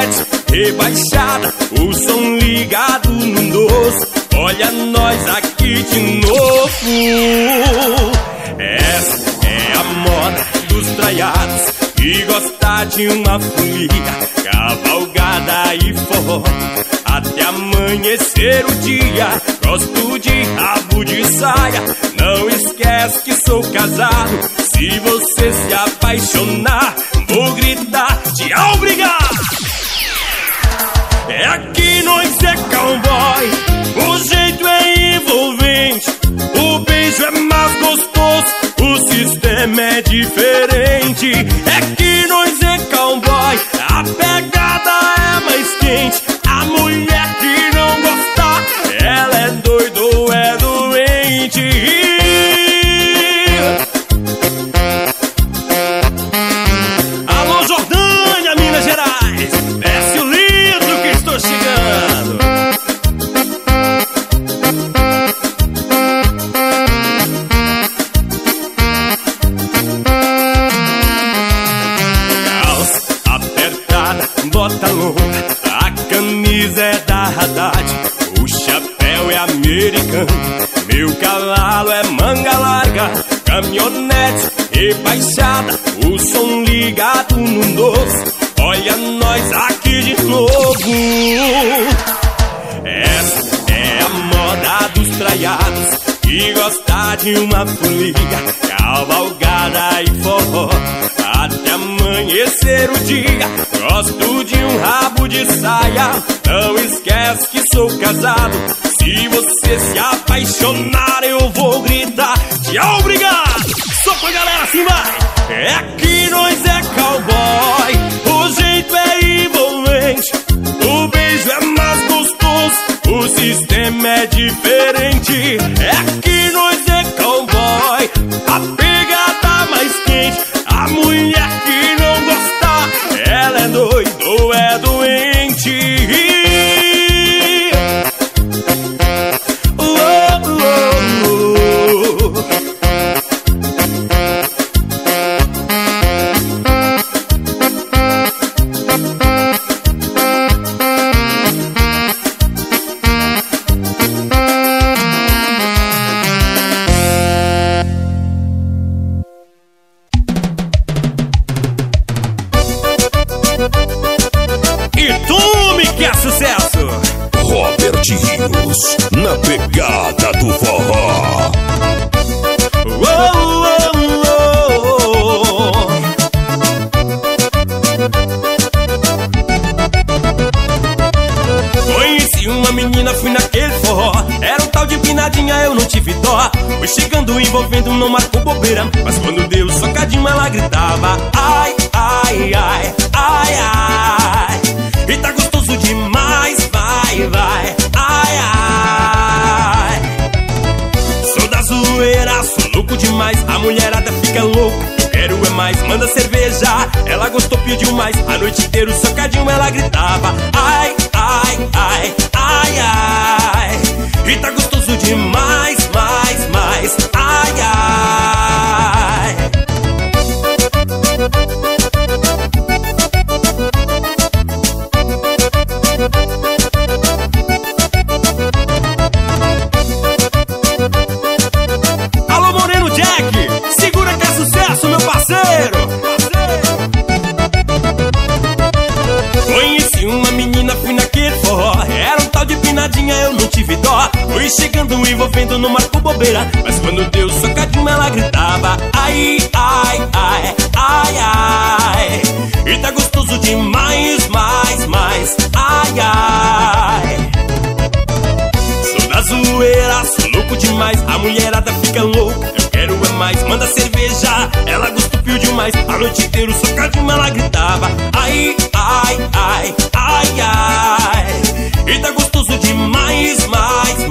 caminhonete rebaixada, o som ligado no doce. Olha nós aqui de novo. Essa é a moda dos traiados que gosta de uma folia, cavalgada e forró. Até amanhecer o dia, gosto de rabo de saia. Não esquece que sou casado. Se você se apaixonar, vou gritar, te obrigar. É aqui nós é cowboy, o jeito é envolvente, o beijo é mais gostoso, o sistema é diferente. Caminhonete rebaixada, o som ligado no doce. Olha nós aqui de novo. Essa é a moda dos traiados que gosta de uma folia, cavalgada e forró. Até amanhecer o dia, gosto de um rabo de saia. Não esquece que sou casado. Se você se apaixonar, eu vou gritar. Tchau, obrigado! Pra galera assim vai! É que nós é cowboy, o jeito é envolvente, o beijo é mais gostoso, o sistema é diferente. É que nós é cowboy, a pegada mais quente, a mulher que não gosta, ela é doida ou é doente. E tá gostoso demais, mais, mais. Ai, ai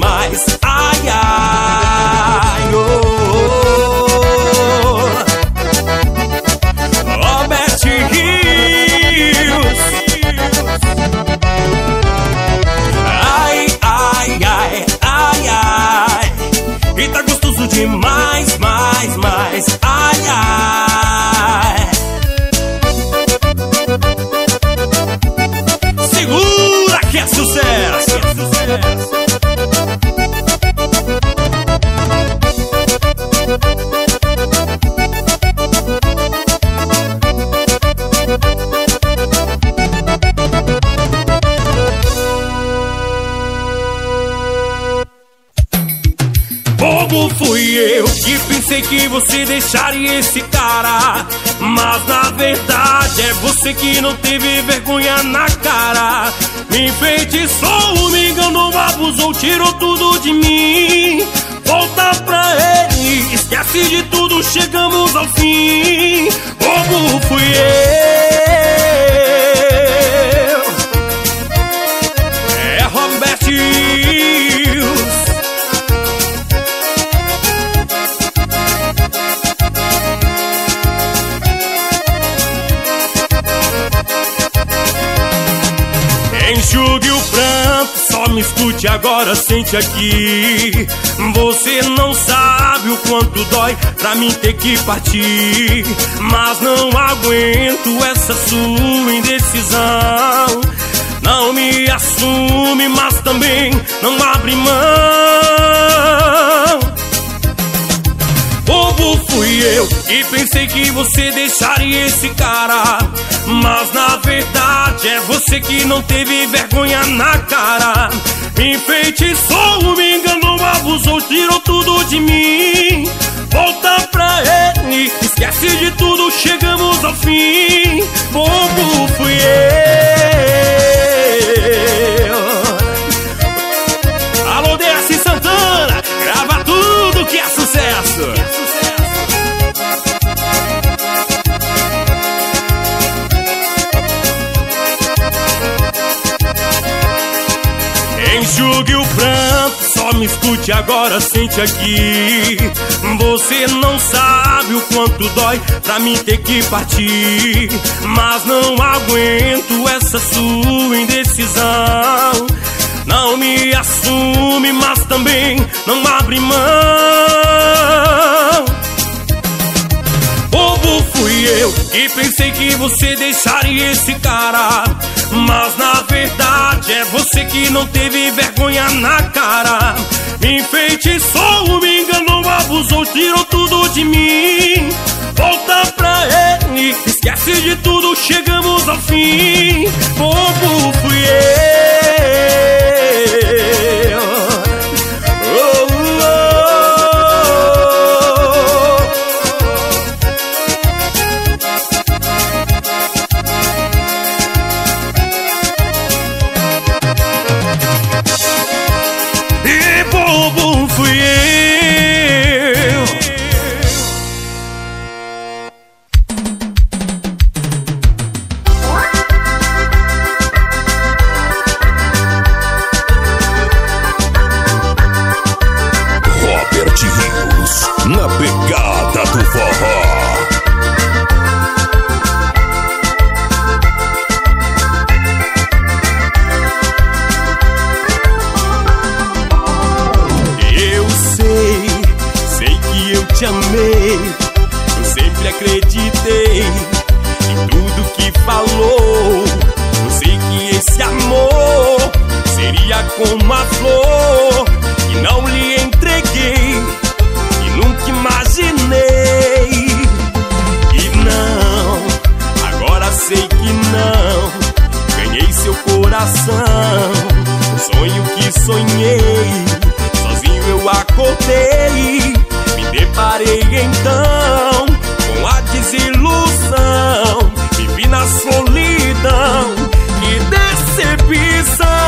mais. Ai, ai, oh. Pensei que você deixaria esse cara. Mas na verdade é você que não teve vergonha na cara. Me enfeitiçou, me enganou, abusou, tirou tudo de mim. Volta pra ele, esquece de tudo, chegamos ao fim. Como fui eu? Enxugue escute agora, sente aqui. Você não sabe o quanto dói pra mim ter que partir. Mas não aguento essa sua indecisão. Não me assume, mas também não abre mão. Bobo fui eu e pensei que você deixaria esse cara. Mas na verdade é você que não teve vergonha na cara. Enfeitiçou, me enganou, abusou, tirou tudo de mim. Volta pra ele, esquece de tudo, chegamos ao fim. Bobo fui eu. Só me escute agora, sente aqui. Você não sabe o quanto dói pra mim ter que partir. Mas não aguento essa sua indecisão. Não me assume, mas também não abre mão. Fui eu e pensei que você deixaria esse cara. Mas na verdade é você que não teve vergonha na cara. Me enfeitiçou, me enganou, abusou, tirou tudo de mim. Volta pra ele, esquece de tudo, chegamos ao fim. Bobo fui eu. preguiça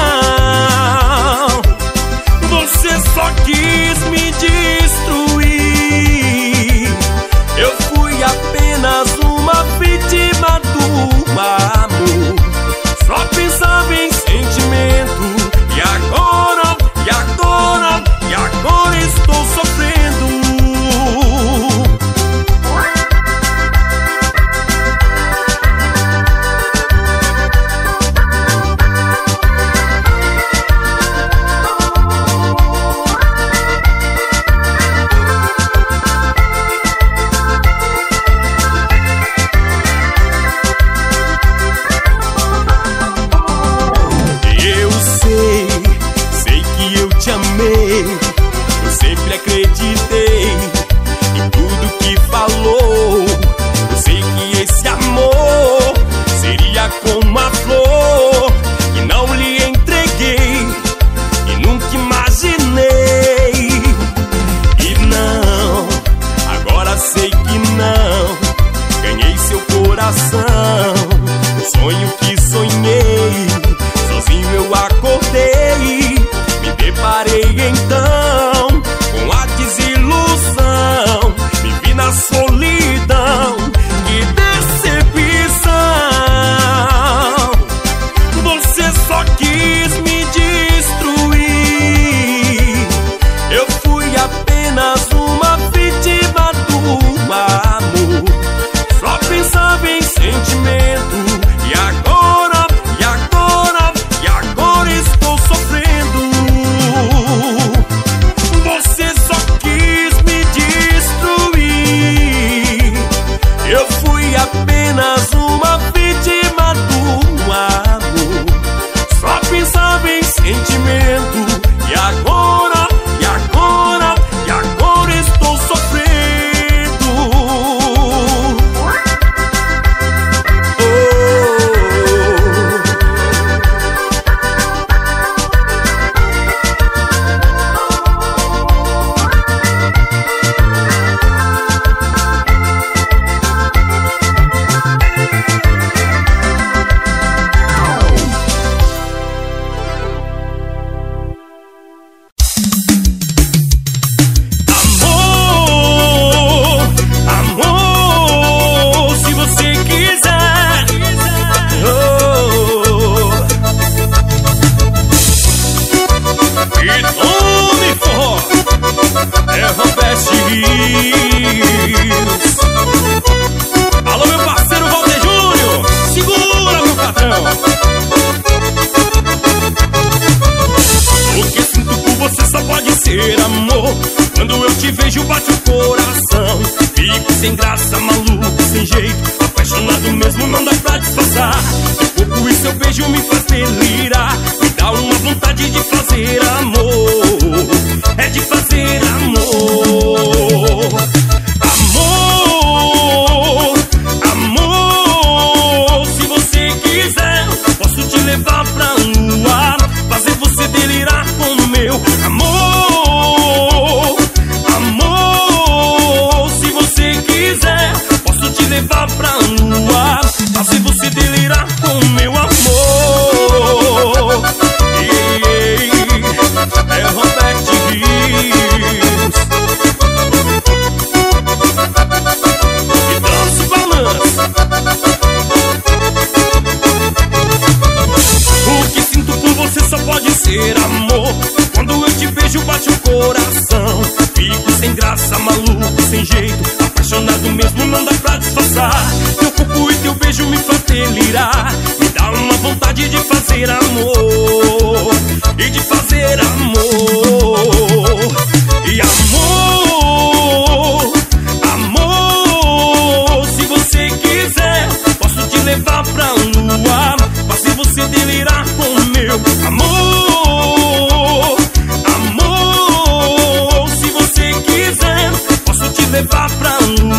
beijo bate o coração. Fico sem graça, maluco, sem jeito. Apaixonado mesmo, não dá pra disfarçar. Teu corpo e teu beijo me faz delirar Me dá uma vontade de fazer amor.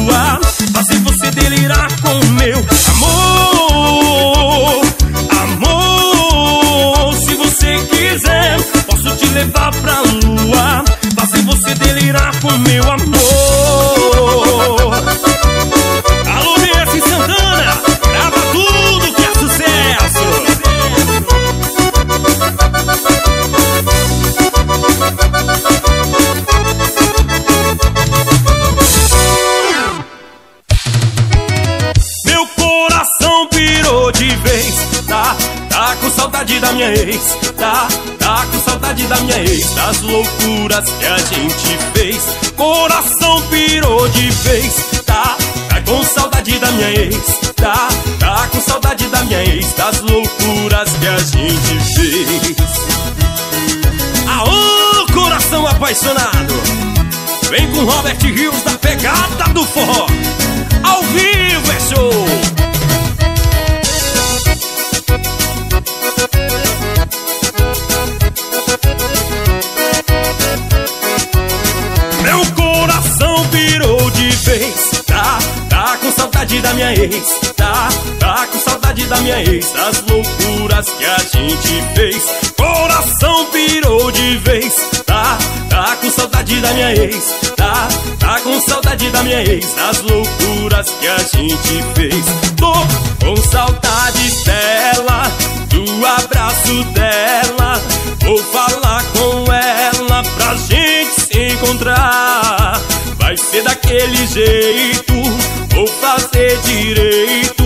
sua ex, tá? Tá com saudade da minha ex, tá? Tá com saudade da minha ex, das loucuras que a gente fez. Coração pirou de vez, tá? Tá com saudade da minha ex, tá? Tá com saudade da minha ex, das loucuras que a gente fez. Aô, coração apaixonado! Vem com Robert Rios da pegada do forró. Ao vivo é show! minha ex, tá? Tá com saudade da minha ex, das loucuras que a gente fez. Coração pirou de vez, tá? Tá com saudade da minha ex, tá? Tá com saudade da minha ex, das loucuras que a gente fez. Tô com saudade dela, do abraço dela. Vou falar com ela pra gente se encontrar daquele jeito. Vou fazer direito.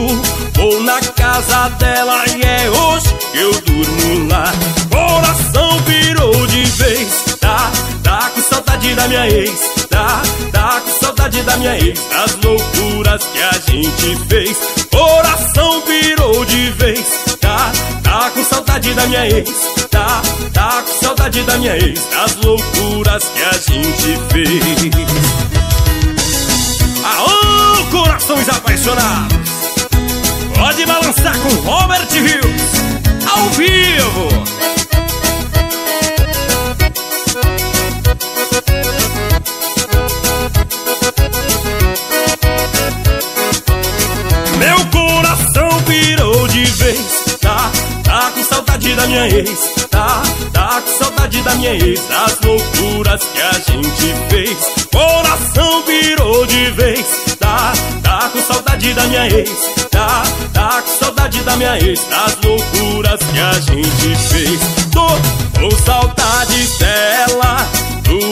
Vou na casa dela e é hoje que eu durmo lá. Coração virou de vez, tá? Tá com saudade da minha ex, tá? Tá com saudade da minha ex. As loucuras que a gente fez. Coração virou de vez, tá? Tá com saudade da minha ex, tá, tá com saudade da minha ex, das loucuras que a gente fez. Aô, corações apaixonados. Pode balançar.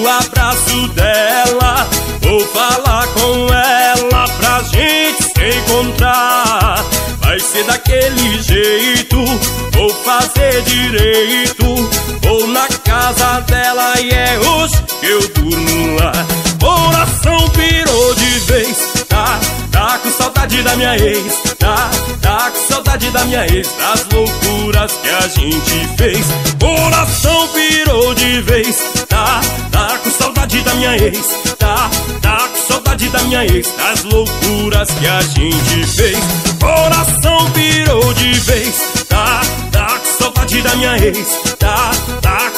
Abraço dela, vou falar com ela pra gente se encontrar. Vai ser daquele jeito, vou fazer direito. Vou na casa dela e é hoje que eu durmo lá. Coração pirou de vez, saudade da minha ex, tá? Tá com saudade da minha ex, das loucuras que a gente fez. Coração pirou de vez, tá? Tá com saudade da minha ex, tá? Tá com saudade da minha ex, das loucuras que a gente fez. Coração pirou de vez, tá? Tá com saudade da minha ex, tá? Tá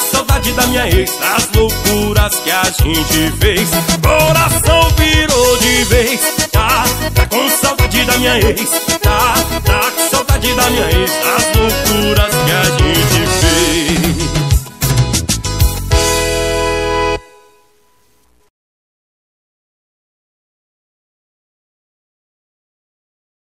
saudade da minha ex, das loucuras que a gente fez. Coração pirou de vez, tá? Tá com saudade da minha ex, tá? Tá com saudade da minha ex, das loucuras que a